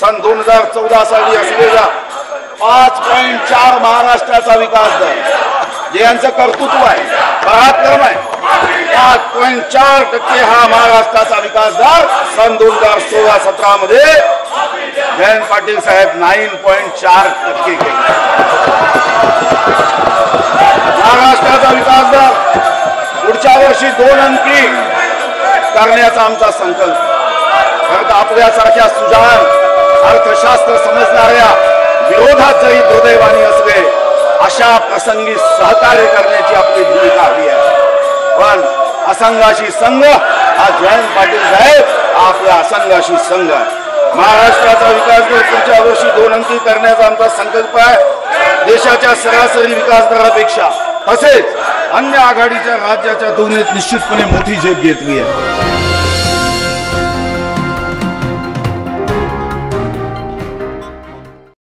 सन दोन हजार चौदा साली असलेला पाच पॉईंट चार महाराष्ट्राचा विकास दर. जे यांचं कर्तृत्व आहे पराक्रम आहे पाच पॉईंट चार टक्के हा महाराष्ट्राचा विकास दर सन दोन हजार सोळा सतरा मध्ये जयंत पाटील साहेब नाईन पॉईंट चार टक्के केले. महाराष्ट्राचा विकास दर पुढच्या वर्षी दोन अंकी करण्याचा आमचा संकल्प. खरं तर आपल्यासारख्या सुजाण अशा प्रसंगी सहकार्य करण्याची आपली भूमिका हवी आहे. पण असंघाशी संघ हा जयंत पाटील साहेब आपला असंघाशी संघ आहे. महाराष्ट्राचा विकास दर पुढच्या वर्षी दोन अंकी करण्याचा आमचा संकल्प आहे. देशाच्या सरासरी विकास दरापेक्षा तसेच अन्य आघाडीच्या राज्याच्या तुलनेत निश्चितपणे मोठी झेप घेतली आहे.